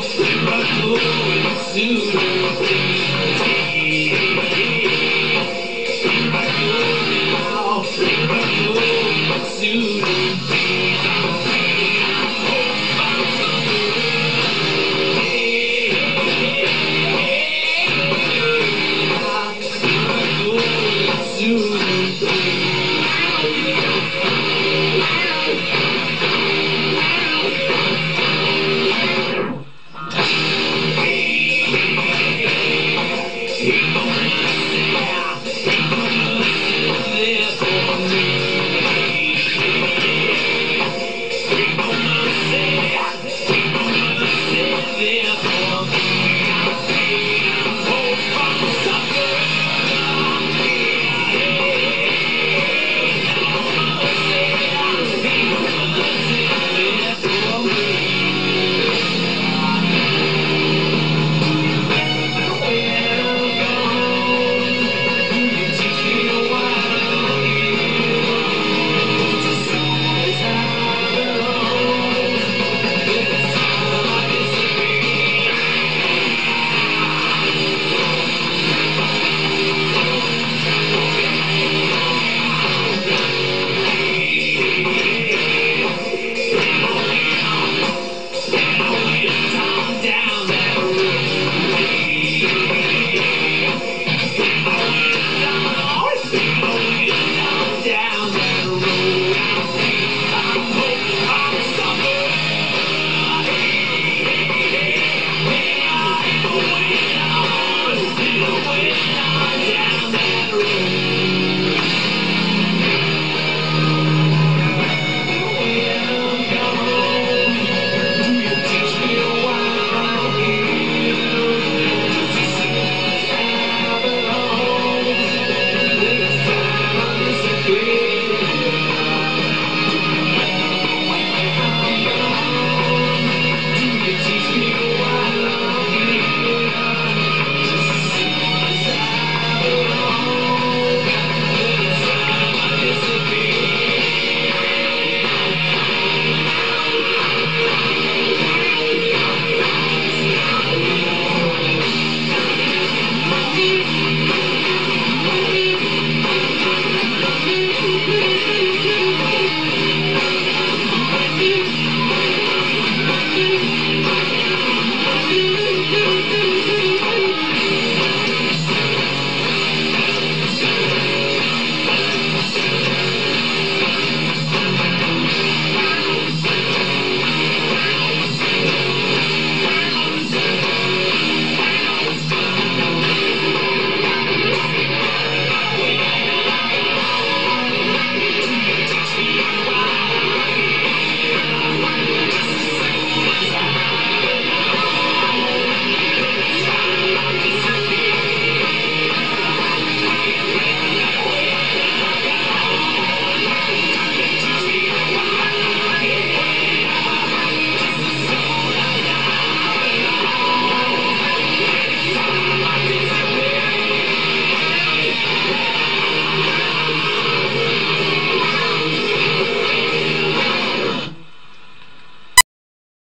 If I go the soon